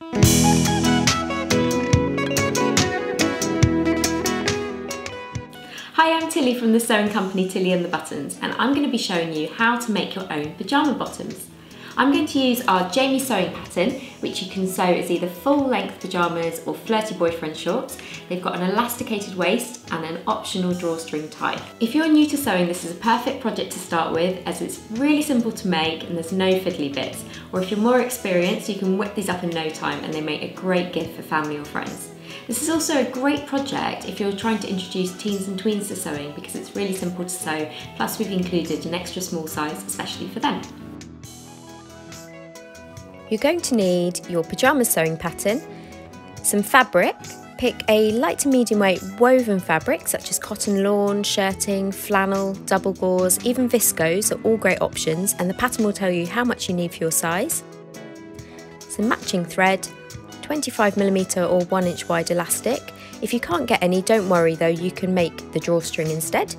Hi, I'm Tilly from the sewing company Tilly and the Buttons and I'm going to be showing you how to make your own pyjama bottoms. I'm going to use our Jaimie sewing pattern, which you can sew as either full length pyjamas or flirty boyfriend shorts. They've got an elasticated waist and an optional drawstring tie. If you're new to sewing, this is a perfect project to start with as it's really simple to make and there's no fiddly bits. Or if you're more experienced, you can whip these up in no time and they make a great gift for family or friends. This is also a great project if you're trying to introduce teens and tweens to sewing because it's really simple to sew, plus we've included an extra small size especially for them. You're going to need your pyjama sewing pattern, some fabric, pick a light to medium weight woven fabric such as cotton lawn, shirting, flannel, double gauze, even viscose are all great options and the pattern will tell you how much you need for your size. Some matching thread, 25mm or 1 inch wide elastic. If you can't get any, don't worry though, you can make the drawstring instead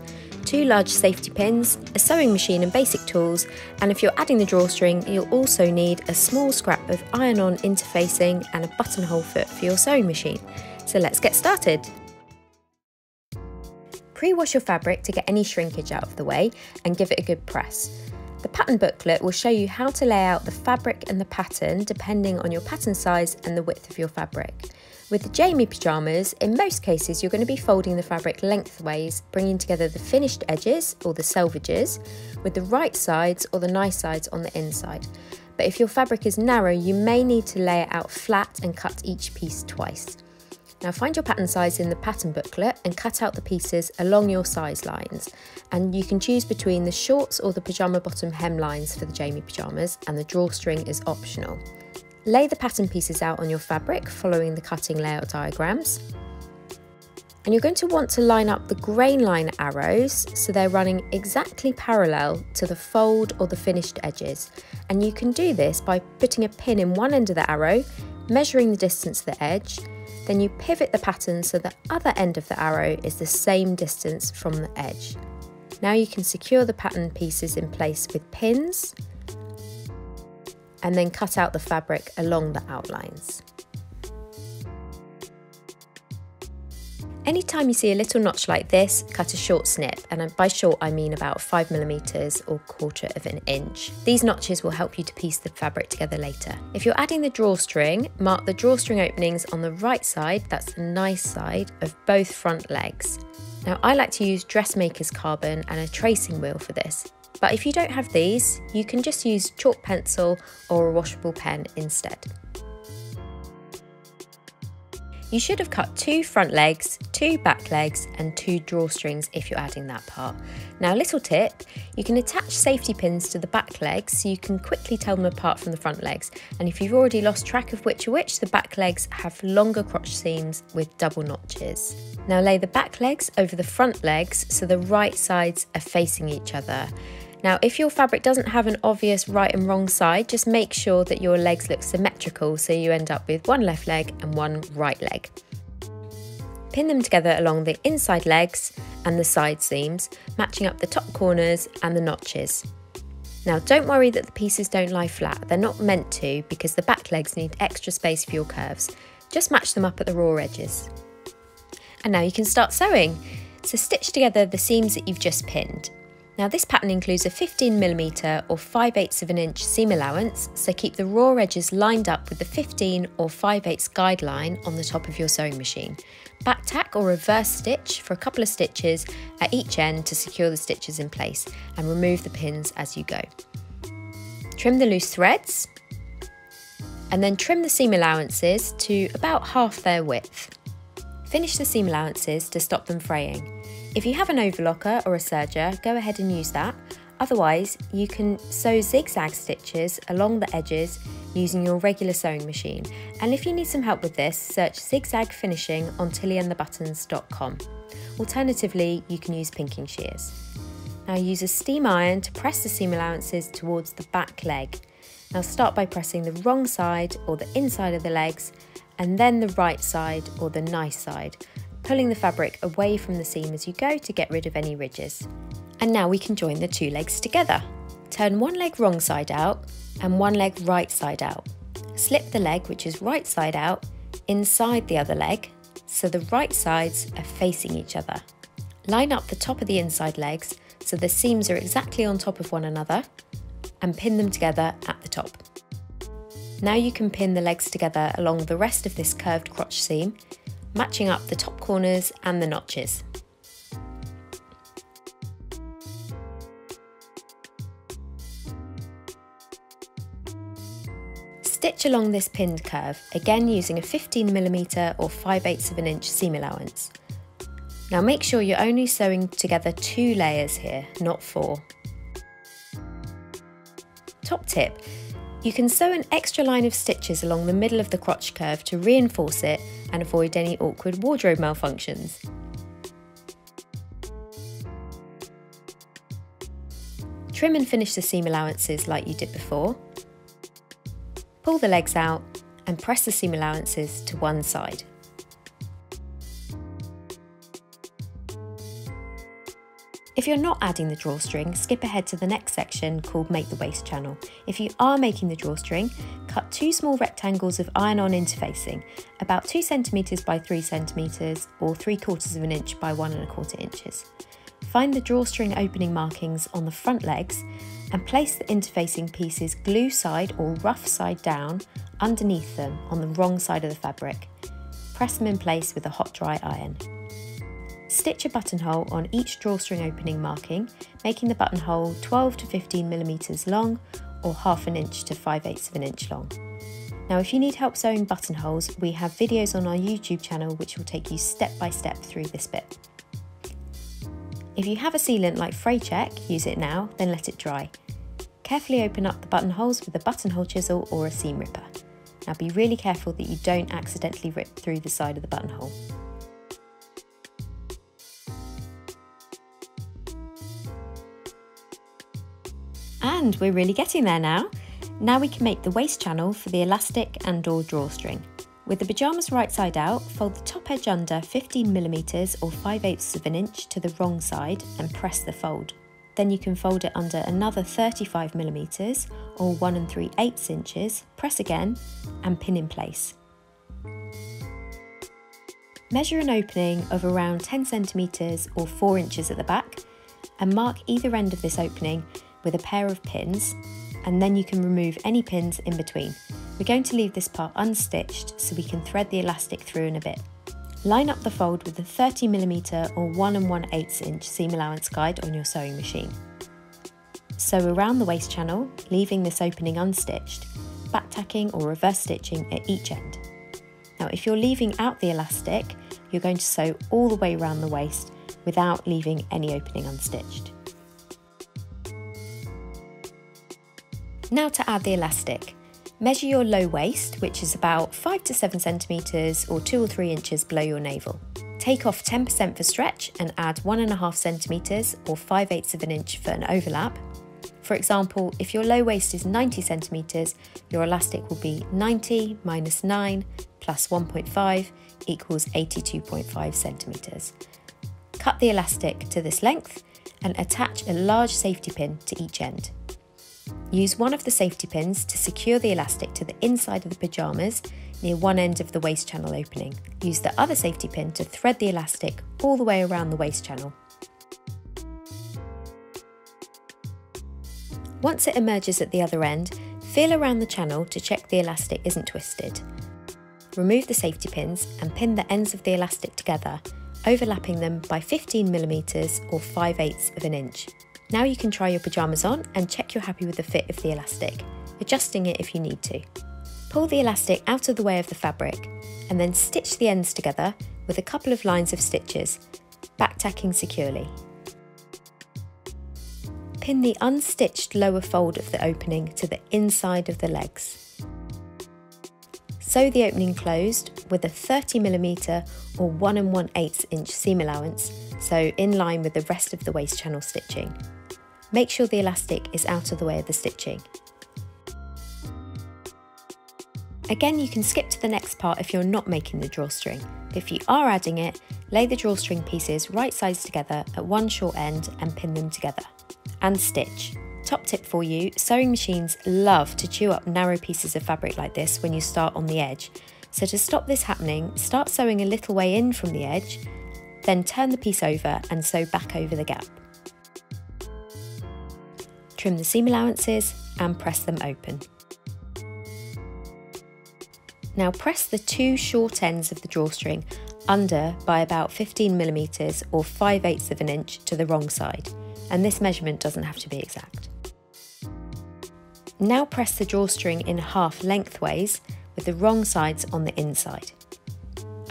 two large safety pins, a sewing machine and basic tools, and if you're adding the drawstring, you'll also need a small scrap of iron-on interfacing and a buttonhole foot for your sewing machine. So let's get started. Pre-wash your fabric to get any shrinkage out of the way and give it a good press. The pattern booklet will show you how to lay out the fabric and the pattern depending on your pattern size and the width of your fabric. With the Jaimie pyjamas, in most cases you're going to be folding the fabric lengthways, bringing together the finished edges or the selvages with the right sides or the nice sides on the inside. But if your fabric is narrow, you may need to lay it out flat and cut each piece twice. Now find your pattern size in the pattern booklet and cut out the pieces along your size lines. And you can choose between the shorts or the pyjama bottom hemlines for the Jaimie pyjamas and the drawstring is optional. Lay the pattern pieces out on your fabric following the cutting layout diagrams. And you're going to want to line up the grain line arrows so they're running exactly parallel to the fold or the finished edges. And you can do this by putting a pin in one end of the arrow, measuring the distance to the edge, then you pivot the pattern so the other end of the arrow is the same distance from the edge. Now you can secure the pattern pieces in place with pins, and then cut out the fabric along the outlines. Anytime you see a little notch like this, cut a short snip, and by short I mean about 5mm or quarter of an inch. These notches will help you to piece the fabric together later. If you're adding the drawstring, mark the drawstring openings on the right side, that's the nice side, of both front legs. Now I like to use dressmaker's carbon and a tracing wheel for this. But if you don't have these, you can just use chalk pencil or a washable pen instead. You should have cut two front legs, two back legs and two drawstrings if you're adding that part. Now little tip, you can attach safety pins to the back legs so you can quickly tell them apart from the front legs and if you've already lost track of which are which, the back legs have longer crotch seams with double notches. Now lay the back legs over the front legs so the right sides are facing each other. Now, if your fabric doesn't have an obvious right and wrong side, just make sure that your legs look symmetrical so you end up with one left leg and one right leg. Pin them together along the inside legs and the side seams, matching up the top corners and the notches. Now don't worry that the pieces don't lie flat, they're not meant to because the back legs need extra space for your curves. Just match them up at the raw edges. And now you can start sewing. So stitch together the seams that you've just pinned. Now this pattern includes a 15mm or 5 8 of an inch seam allowance, so keep the raw edges lined up with the 15 or 5 8 guideline on the top of your sewing machine. Back tack or reverse stitch for a couple of stitches at each end to secure the stitches in place and remove the pins as you go. Trim the loose threads and then trim the seam allowances to about half their width. Finish the seam allowances to stop them fraying. If you have an overlocker or a serger, go ahead and use that. Otherwise, you can sew zigzag stitches along the edges using your regular sewing machine. And if you need some help with this, search zigzag finishing on tillyandthebuttons.com. Alternatively, you can use pinking shears. Now use a steam iron to press the seam allowances towards the back leg. Now start by pressing the wrong side or the inside of the legs and then the right side or the nice side pulling the fabric away from the seam as you go to get rid of any ridges. And now we can join the two legs together. Turn one leg wrong side out and one leg right side out. Slip the leg, which is right side out, inside the other leg, so the right sides are facing each other. Line up the top of the inside legs so the seams are exactly on top of one another and pin them together at the top. Now you can pin the legs together along the rest of this curved crotch seam, matching up the top corners and the notches. Stitch along this pinned curve, again using a 15mm or 5 8 of an inch seam allowance. Now make sure you're only sewing together two layers here, not four. Top tip, you can sew an extra line of stitches along the middle of the crotch curve to reinforce it and avoid any awkward wardrobe malfunctions. Trim and finish the seam allowances like you did before, Pull the legs out and press the seam allowances to one side. If you're not adding the drawstring, skip ahead to the next section called Make the Waist Channel. If you are making the drawstring, cut two small rectangles of iron-on interfacing, about 2 centimetres by 3 centimetres or 3 quarters of an inch by 1 and a quarter inches. Find the drawstring opening markings on the front legs and place the interfacing pieces glue side or rough side down underneath them on the wrong side of the fabric. Press them in place with a hot dry iron. Stitch a buttonhole on each drawstring opening marking, making the buttonhole 12 to 15 millimeters long or half an inch to 5 eighths of an inch long. Now if you need help sewing buttonholes, we have videos on our YouTube channel which will take you step by step through this bit. If you have a sealant like Fray Check, use it now, then let it dry. Carefully open up the buttonholes with a buttonhole chisel or a seam ripper. Now be really careful that you don't accidentally rip through the side of the buttonhole. And we're really getting there now. Now we can make the waist channel for the elastic and or drawstring. With the pyjamas right side out, fold the top edge under 15mm or 5 eighths of an inch to the wrong side and press the fold. Then you can fold it under another 35mm or 1 and 3 eighths inches, press again and pin in place. Measure an opening of around 10 centimetres or 4 inches at the back and mark either end of this opening with a pair of pins and then you can remove any pins in between. We're going to leave this part unstitched so we can thread the elastic through in a bit. Line up the fold with the 30mm or 1 and 1 8 inch seam allowance guide on your sewing machine. Sew around the waist channel, leaving this opening unstitched, back tacking or reverse stitching at each end. Now if you're leaving out the elastic, you're going to sew all the way around the waist without leaving any opening unstitched. Now to add the elastic. Measure your low waist, which is about 5 to 7 centimetres or 2 or 3 inches below your navel. Take off 10% for stretch and add 1.5 centimetres or 5 eighths of an inch for an overlap. For example, if your low waist is 90 centimetres, your elastic will be 90 minus 9 plus 1.5 equals 82.5 centimetres. Cut the elastic to this length and attach a large safety pin to each end. Use one of the safety pins to secure the elastic to the inside of the pyjamas near one end of the waist channel opening. Use the other safety pin to thread the elastic all the way around the waist channel. Once it emerges at the other end, feel around the channel to check the elastic isn't twisted. Remove the safety pins and pin the ends of the elastic together, overlapping them by 15mm or 5 eighths of an inch. Now you can try your pyjamas on and check you're happy with the fit of the elastic, adjusting it if you need to. Pull the elastic out of the way of the fabric and then stitch the ends together with a couple of lines of stitches, back tacking securely. Pin the unstitched lower fold of the opening to the inside of the legs. Sew the opening closed with a 30mm or 1 and 1 8 inch seam allowance, so in line with the rest of the waist channel stitching. Make sure the elastic is out of the way of the stitching. Again, you can skip to the next part if you're not making the drawstring. If you are adding it, lay the drawstring pieces right sides together at one short end and pin them together. And stitch. Top tip for you, sewing machines love to chew up narrow pieces of fabric like this when you start on the edge. So to stop this happening, start sewing a little way in from the edge, then turn the piece over and sew back over the gap. Trim the seam allowances and press them open. Now press the two short ends of the drawstring under by about 15 millimeters or 5 eighths of an inch to the wrong side, and this measurement doesn't have to be exact. Now press the drawstring in half lengthways with the wrong sides on the inside.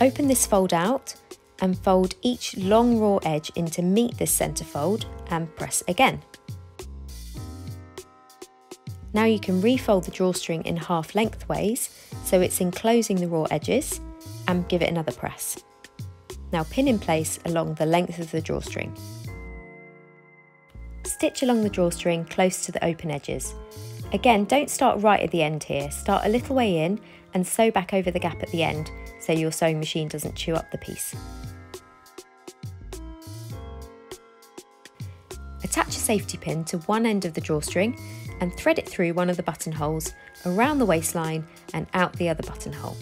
Open this fold out and fold each long raw edge in to meet this centre fold and press again. Now you can refold the drawstring in half lengthways so it's enclosing the raw edges and give it another press. Now pin in place along the length of the drawstring. Stitch along the drawstring close to the open edges. Again, don't start right at the end here, start a little way in and sew back over the gap at the end so your sewing machine doesn't chew up the piece. Attach a safety pin to one end of the drawstring and thread it through one of the buttonholes, around the waistline and out the other buttonhole.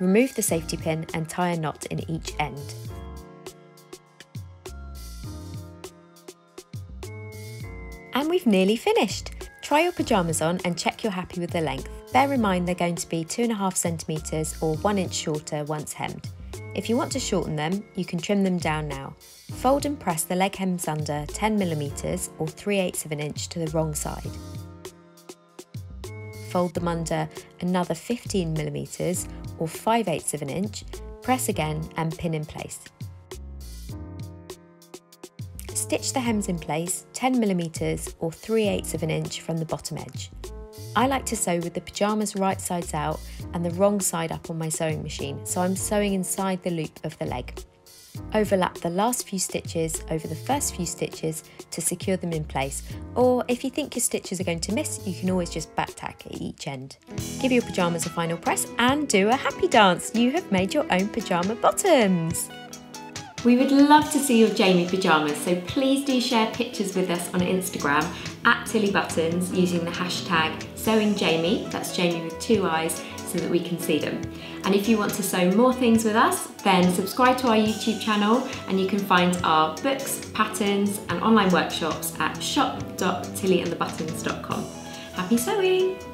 Remove the safety pin and tie a knot in each end. And we've nearly finished. Try your pyjamas on and check you're happy with the length. Bear in mind they're going to be 2.5 centimetres or 1 inch shorter once hemmed. If you want to shorten them, you can trim them down now. Fold and press the leg hems under 10mm or 3 eighths of an inch to the wrong side. Fold them under another 15mm or 5 eighths of an inch, press again and pin in place. Stitch the hems in place 10mm or 3 eighths of an inch from the bottom edge. I like to sew with the pyjamas right sides out and the wrong side up on my sewing machine, so I'm sewing inside the loop of the leg. Overlap the last few stitches over the first few stitches to secure them in place, or if you think your stitches are going to miss, you can always just back tack at each end. Give your pyjamas a final press and do a happy dance. You have made your own pyjama bottoms. We would love to see your Jaimie pyjamas, so please do share pictures with us on Instagram at Tilly Buttons using the hashtag sewingjaimie, that's Jaimie with two eyes, so that we can see them. And if you want to sew more things with us, then subscribe to our YouTube channel and you can find our books, patterns and online workshops at shop.tillyandthebuttons.com. Happy sewing!